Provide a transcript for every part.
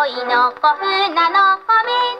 恋の子船の恋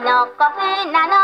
の子船の。